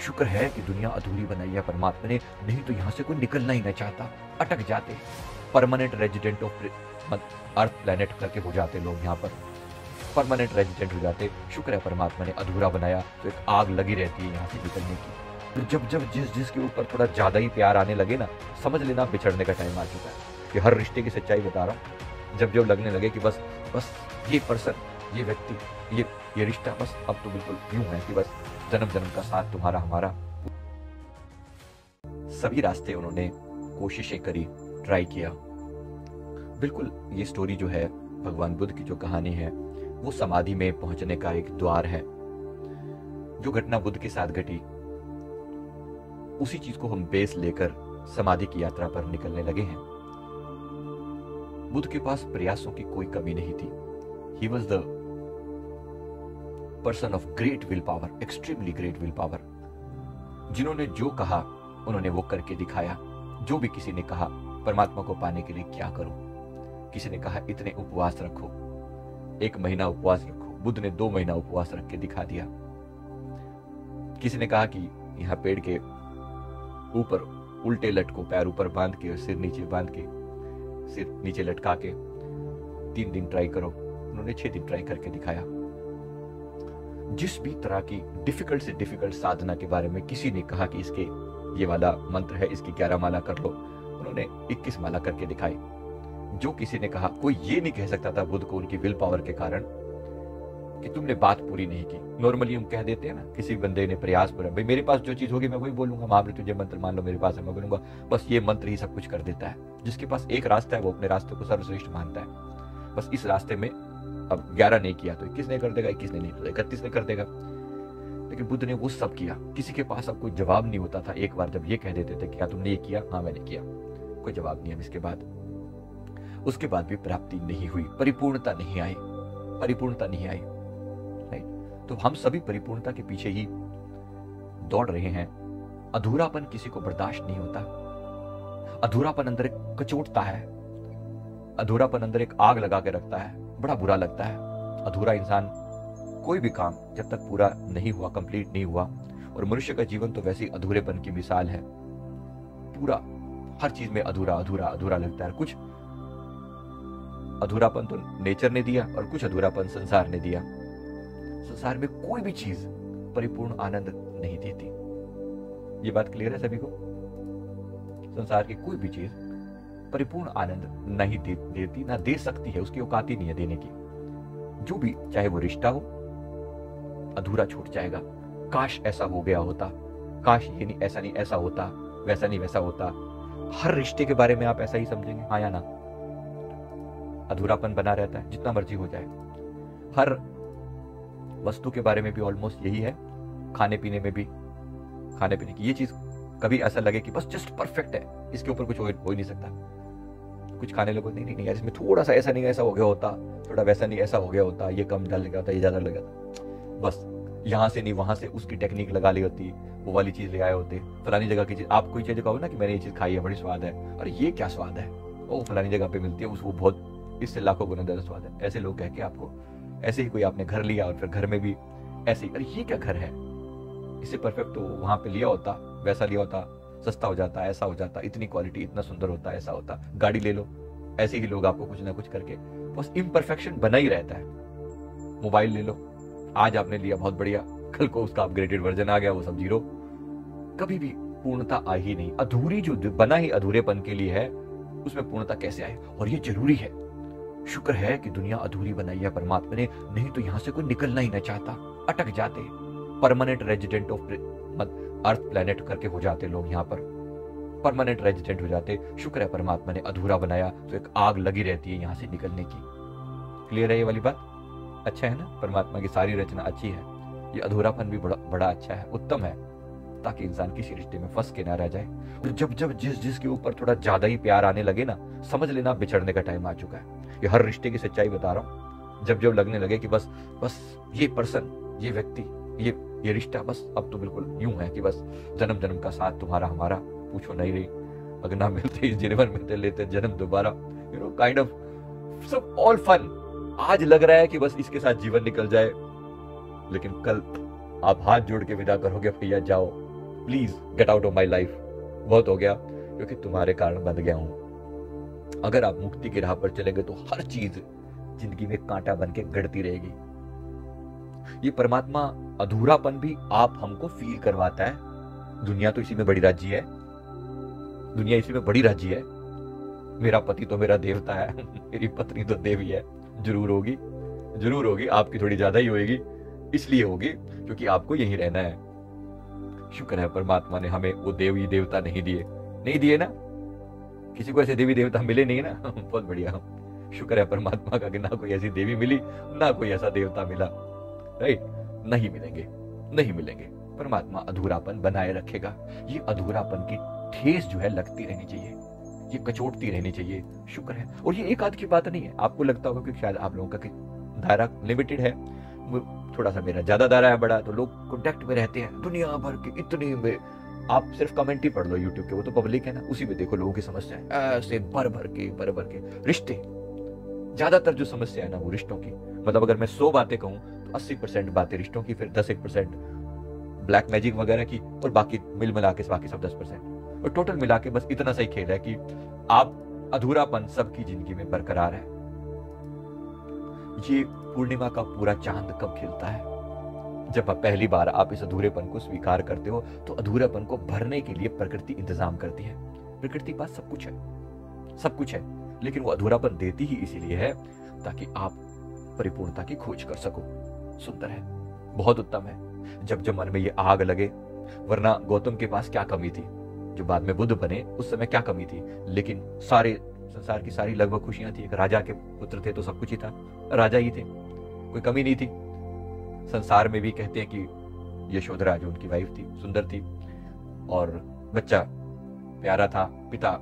शुक्र है कि दुनिया अधूरी बनाई है परमात्मा ने। नहीं तो यहाँ से कोई निकलना ही ना चाहता। अटक जाते। Permanent resident of earth planet करके हो जाते लोग यहाँ पर। परमानेंट रेजिडेंट हो जाते। शुक्र है परमात्मा ने अधूरा बनाया तो एक आग लगी रहती है यहाँ से निकलने की। तो जब जब जिस, जिसके ऊपर थोड़ा ज़्यादा ही प्यार आने लगे ना, समझ लेना बिछड़ने का टाइम आ चुका है। कि हर रिश्ते की सच्चाई बता रहा हूँ। जब जब लगने लगे कि बस बस ये पर्सन ये व्यक्ति, ये ये रिश्ता बस अब तो बिल्कुल यूँ है कि बस जन्म जन्म का साथ तुम्हारा, हमारा। सभी रास्ते उन्होंने कोशिशें करी, ट्राई किया। बिल्कुल ये स्टोरी जो है, भगवान बुद्ध की जो कहानी है, वो समाधि में पहुँचने का एक द्वार है। जो घटना बुद्ध के साथ घटी, उसी चीज़ को हम बेस लेकर समाधि की यात्रा पर निकलने लगे हैं। बुद्ध के पास प्रयासों की कोई कमी नहीं थी। He was the person of great will power extremely great will power जिन्होंने जो कहा, उन्होंने वो करके दिखाया। जो भी किसी ने कहा, परमात्मा को पाने के लिए क्या करो? किसी ने कहा, इतने उपवास रखो। एक महीना उपवास रखो। बुद्ध ने दो महीना उपवास रख के दिखा दिया। किसी ने कहा कि यहाँ पेड़ के ऊपर उल्टे लटको, पैर ऊपर बाँध के, सिर नीचे बाँध के, सिर नीचे लटका के, तीन दिन ट्राई करो। उन्होंने छह दिन ट्राई करके दिखाया। जिस भी तरह की डिफ़िकल्ट से डिफ़िकल्ट साधना के बारे में किसी ने कहा कि इसके ये वाला मंत्र है, इसकी ग्यारह माला कर लो, उन्होंने इक्कीस माला करके दिखाई। जो किसी ने कहा, कोई ये नहीं कह सकता था बुद्ध को उनकी विल पावर के कारण कि तुमने बात पूरी नहीं की। नॉर्मली हम कह देते हैं ना, किसी बंदे ने प्रयास पूरा, भाई, मेरे पास जो चीज़ होगी, मैं वही बोलूँगा महामृत्युंजय मंत्र मान लो, मेरे पास है, मैं बोलूँगा। बस ये मंत्र ही सब कुछ कर देता है। जिसके पास एक रास्ता है, वो अपने रास्ते को सर्वश्रेष्ठ मानता है। बस इस रास्ते में अब ग्यारह नहीं किया तो इक्कीस ने कर देगा, इक्कीस ने नहीं तो इकतीस ने कर देगा। लेकिन बुद्ध ने वो सब किया। किसी के पास अब कोई जवाब नहीं होता था। एक बार जब ये कह देते थे क्या तुमने ये किया हाँ मैंने किया। कोई जवाब नहीं है। इसके बाद, उसके बाद भी प्राप्ति नहीं हुई। परिपूर्णता नहीं आई। परिपूर्णता नहीं आई। तो हम सभी परिपूर्णता के पीछे ही दौड़ रहे हैं। अधूरापन किसी को बर्दाश्त नहीं होता। अधूरापन अंदर एक कचोटता है। अधूरापन अंदर एक आग लगा के रखता है। बड़ा बुरा लगता है। अधूरा इंसान कोई भी काम जब तक पूरा नहीं हुआ कंप्लीट नहीं हुआ, और मनुष्य का जीवन तो वैसे ही अधूरेपन की मिसाल है। पूरा, हर चीज़ में अधूरा अधूरा अधूरा लगता है। कुछ अधूरापन तो नेचर ने दिया और कुछ अधूरापन संसार ने दिया। संसार में कोई भी चीज़ परिपूर्ण आनंद नहीं देती। ये बात क्लियर है सभी को? संसार की कोई भी चीज़ परिपूर्ण आनंद नहीं दे, देती ना दे सकती है उसकी औकात ही नहीं है देने की। जो भी चाहे वो रिश्ता हो अधूरा छूट जाएगा। काश ऐसा हो गया होता। काश ये नहीं ऐसा नहीं ऐसा होता वैसा नहीं वैसा होता। हर रिश्ते के बारे में आप ऐसा ही समझेंगे। हाँ या ना? अधूरापन बना रहता है जितना मर्ज़ी हो जाए। हर वस्तु के बारे में भी ऑलमोस्ट यही है। खाने पीने में भी। खाने पीने की ये चीज़ कभी ऐसा लगे कि बस जस्ट परफेक्ट है। इसके ऊपर कुछ हो ही नहीं सकता। कुछ खाने लोगों नहीं नहीं, यार, इसमें थोड़ा सा ऐसा नहीं ऐसा हो गया होता, थोड़ा वैसा नहीं ऐसा हो गया होता, ये कम डाल गया होता, ये ज़्यादा लग बस, यहाँ से नहीं, वहाँ से उसकी टेक्निक लगा ली होती, वो वाली चीज़ ले आए होते, फलानी जगह की चीज़। आप कोई चीज़ कहो ना कि मैंने ये चीज़ खाई है, बड़ी स्वाद है और ये क्या स्वाद है? वो फलानी जगह पे मिलती है, उसको बहुत, इससे लाखों गुना ज़्यादा स्वाद है। ऐसे लोग कह के आपको, ऐसे ही कोई आपने घर लिया और फिर घर में भी ऐसे ही, अरे, ये क्या घर है? इससे परफेक्ट तो वहाँ पे लिया होता, वैसा लिया होता सस्ता हो जाता, ऐसा हो जाता, इतनी क्वालिटी इतना सुंदर होता, ऐसा होता। गाड़ी ले लो, ऐसे ही लोग आपको कुछ ना कुछ करके। बस इम्परफेक्शन बना ही रहता है। मोबाइल ले लो, आज आपने लिया बहुत बढ़िया, कल को उसका अपग्रेडेड वर्जन आ गया, वो सब ज़ीरो कभी भी पूर्णता आ ही नहीं। अधूरी जो बना ही अधूरेपन के लिए है, उसमें पूर्णता कैसे आए? और ये ज़रूरी है। शुक्र है कि दुनिया अधूरी बनाई है परमात्मा ने, नहीं तो यहाँ से कोई निकलना ही ना चाहता। अटक जाते। Permanent resident of earth planet करके हो जाते लोग यहाँ पर। परमानेंट रेजिडेंट हो जाते। शुक्र है परमात्मा ने अधूरा बनाया तो एक आग लगी रहती है यहाँ से निकलने की। क्लियर है ये वाली बात? अच्छा है ना? परमात्मा की सारी रचना अच्छी है। ये अधूरापन भी बड़ा बड़ा अच्छा है, उत्तम है। ताकि इंसान किसी रिश्ते में फंस के ना रह जाए। और जब जब जिस, जिसके ऊपर थोड़ा ज़्यादा ही प्यार आने लगे ना, समझ लेना बिछड़ने का टाइम आ चुका है। ये हर रिश्ते की सच्चाई बता रहा हूँ। जब जब लगने लगे कि बस बस ये पर्सन ये व्यक्ति, ये ये रिश्ता बस अब तो बिल्कुल यूँ है कि बस जन्म जन्म का साथ तुम्हारा, हमारा, पूछो नहीं रही। अगर ना मिलते जीवन मिलते लेते जन्म दोबारा। यू नो काइंड ऑफ़ सब ऑल फन आज लग रहा है कि बस इसके साथ जीवन निकल जाए। लेकिन कल आप हाथ जोड़ के विदा करोगे, भैया, जाओ। Please get out of my life बहुत हो गया, क्योंकि तुम्हारे कारण बन गया हूँ। अगर आप मुक्ति की राह पर चलेंगे तो हर चीज़ ज़िंदगी में कांटा बन के गढ़ती रहेगी। ये परमात्मा अधूरापन भी आप हमको फील करवाता है। दुनिया तो इसी में बड़ी राज्य है। दुनिया इसी में बड़ी राज्य है। मेरा पति तो मेरा देवता है। मेरी पत्नी तो देवी है। ज़रूर होगी। ज़रूर होगी। आपकी थोड़ी ज़्यादा ही होगी इसलिए होगी क्योंकि आपको यही रहना है। शुक्र है परमात्मा ने हमें वो देवी देवता नहीं दिए। नहीं दिए ना? किसी को ऐसे देवी देवता मिले नहीं ना? बहुत बढ़िया। शुक्र है परमात्मा का कि ना कोई ऐसी देवी मिली, ना कोई ऐसा देवता मिला। राइट नहीं मिलेंगे नहीं मिलेंगे। परमात्मा अधूरापन बनाए रखेगा। ये अधूरापन की ठेस जो है लगती रहनी चाहिए। ये कचोटती रहनी चाहिए। शुक्र है। और ये एक आध की बात नहीं है। आपको लगता होगा कि शायद आप लोगों का दायरा लिमिटेड है। थोड़ा सा मेरा ज़्यादा दायरा है बड़ा तो लोग कॉन्टेक्ट में रहते हैं। दुनिया भर के इतने में आप सिर्फ़ कमेंट ही पढ़ लो यूट्यूब के। वो तो पब्लिक है ना। उसी में देखो लोगों की समस्या है ऐसे भर भर के भर भर के रिश्ते। ज़्यादातर जो समस्या है ना वो रिश्तों की। मतलब अगर मैं सौ बातें कहूँ अस्सी परसेंट बातें रिश्तों की, फिर दस एक परसेंट ब्लैक मैजिक वगैरह की और बाकी मिल मिला के बाकी सब दस परसेंट। और टोटल मिला के बस इतना सही खेल है कि आप, अधूरापन सबकी ज़िंदगी में बरकरार है। ये पूर्णिमा का पूरा चाँद कब खिलता है? जब आप पहली बार आप इस अधूरेपन को स्वीकार करते हो तो अधूरेपन को भरने के लिए प्रकृति इंतज़ाम करती है। प्रकृति पास सब कुछ है। सब कुछ है, लेकिन वो अधूरापन देती ही इसीलिए है ताकि आप परिपूर्णता की खोज कर सको। सुंदर है, बहुत उत्तम है। जब जब मन में ये आग लगे, वरना गौतम के पास क्या कमी थी? जो बाद में बुद्ध बने, उस समय क्या कमी थी? लेकिन सारे संसार की सारी लगभग खुशियाँ थी। एक राजा के पुत्र थे तो सब कुछ ही था। राजा ही थे, कोई कमी नहीं थी। संसार में भी कहते हैं कि यशोधरा जो उनकी वाइफ थी, सुंदर थी। और बच्चा प्यारा था, पिता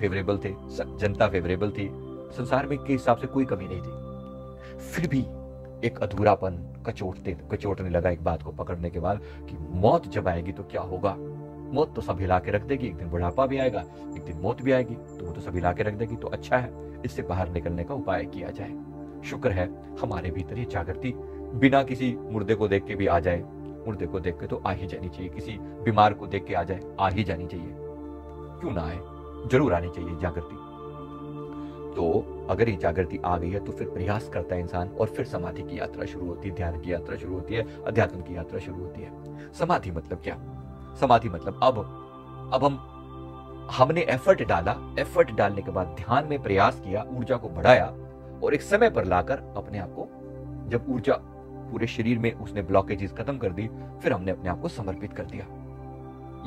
फेवरेबल थे जनता फेवरेबल थी। संसार में के हिसाब से कोई कमी नहीं थी। फिर भी एक अधूरापन कचोटते, कचोटने लगा एक बात को पकड़ने के बाद कि मौत जब आएगी तो क्या होगा? मौत तो सब हिला के रख देगी, एक दिन बुढ़ापा भी आएगा, एक दिन मौत भी आएगी तो वो तो सब हिला के रख देगी तो अच्छा है, इससे बाहर निकलने का उपाय किया जाए। शुक्र है, हमारे भीतर ये जागृति बिना किसी मुर्दे को देख के भी आ जाए। मुर्दे को देख के तो आ ही जानी चाहिए, किसी बीमार को देख के आ जाए, आ ही जानी चाहिए। क्यों ना आए? ज़रूर आनी चाहिए जागृति। तो अगर ये जागृति आ गई है तो फिर प्रयास करता है इंसान और फिर समाधि की यात्रा शुरू होती है, ध्यान की यात्रा शुरू होती है, अध्यात्म की यात्रा शुरू होती है। समाधि मतलब क्या? समाधि मतलब अब अब हम, हमने एफर्ट डाला एफर्ट डालने के बाद ध्यान में प्रयास किया, ऊर्जा को बढ़ाया और एक समय पर लाकर अपने आप को, जब ऊर्जा पूरे शरीर में उसने ब्लॉकेजेस खत्म कर दी, फिर हमने अपने आप को समर्पित कर दिया।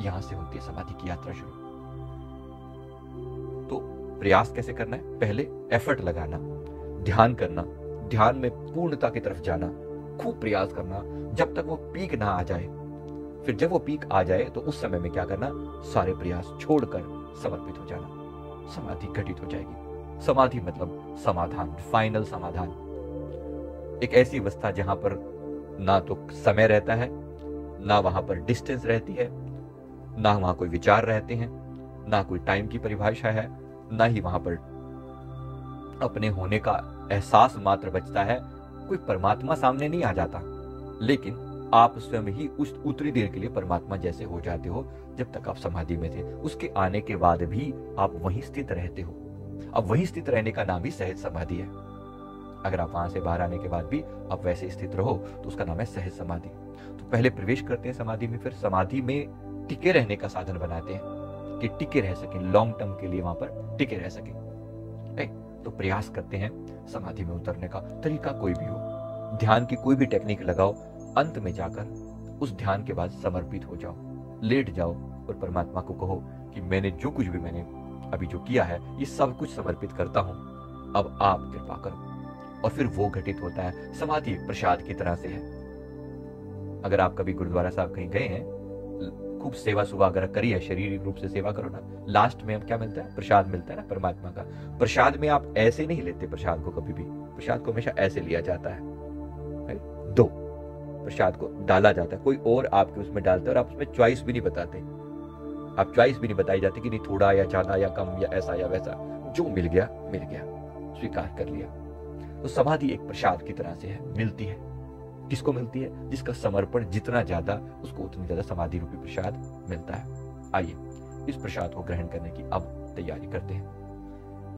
यहाँ से होती है समाधि की यात्रा शुरू। प्रयास कैसे करना है? पहले एफर्ट लगाना, ध्यान करना, ध्यान में पूर्णता की तरफ़ जाना, खूब प्रयास करना, जब तक वो पीक ना आ जाए। फिर जब वो पीक आ जाए तो उस समय में क्या करना? सारे प्रयास छोड़कर समर्पित हो जाना। समाधि घटित हो जाएगी। समाधि मतलब समाधान फाइनल समाधान। एक ऐसी अवस्था जहाँ पर ना तो समय रहता है, ना वहाँ पर डिस्टेंस रहती है, ना वहाँ कोई विचार रहते हैं, ना कोई टाइम की परिभाषा है ना ही वहाँ पर। अपने होने का एहसास मात्र बचता है, कोई परमात्मा सामने नहीं आ जाता। लेकिन आप स्वयं ही उस उतरी देर के लिए परमात्मा जैसे हो जाते हो, जब तक आप समाधि में थे। उसके आने के बाद भी आप वहीं स्थित रहते हो। अब वहीं स्थित रहने का नाम ही सहज समाधि है। अगर आप वहाँ से बाहर आने के बाद भी आप वैसे स्थित रहो तो उसका नाम है सहज समाधि। तो पहले प्रवेश करते हैं समाधि में, फिर समाधि में टिके रहने का साधन बनाते हैं। कि टिके रह सके लॉन्ग टर्म के लिए वहाँ पर टिके रह सके। तो प्रयास करते हैं समाधि में उतरने का। तरीका कोई भी हो, ध्यान की कोई भी टेक्निक लगाओ, अंत में जाकर उस ध्यान के बाद समर्पित हो जाओ। लेट जाओ और परमात्मा को कहो कि मैंने जो कुछ भी मैंने अभी जो किया है, ये सब कुछ समर्पित करता हूँ। अब आप कृपा करो। और फिर वो घटित होता है। समाधि प्रसाद की तरह से है। अगर आप कभी गुरुद्वारा साहब कहीं गए हैं खूब सेवा सुबह अगर करी है, शारीरिक रूप से सेवा करो ना लास्ट में क्या मिलता है? प्रसाद मिलता है ना परमात्मा का। प्रसाद में आप ऐसे नहीं लेते प्रसाद को कभी भी। प्रसाद को हमेशा ऐसे लिया जाता है। दो। प्रसाद को डाला जाता है। कोई और आपके उसमें डालता है और आप उसमें चॉइस भी नहीं बताते। आप चॉइस भी नहीं बताई जाती कि नहीं, थोड़ा या ज़्यादा या कम या ऐसा या वैसा। जो मिल गया मिल गया। स्वीकार कर लिया। तो समाधि एक प्रसाद की तरह से है, मिलती है। किसको मिलती है, जिसका समर्पण जितना ज़्यादा, उसको उतनी ज़्यादा समाधि रूपी प्रसाद मिलता है। आइए, इस प्रसाद को ग्रहण करने की अब तैयारी करते हैं।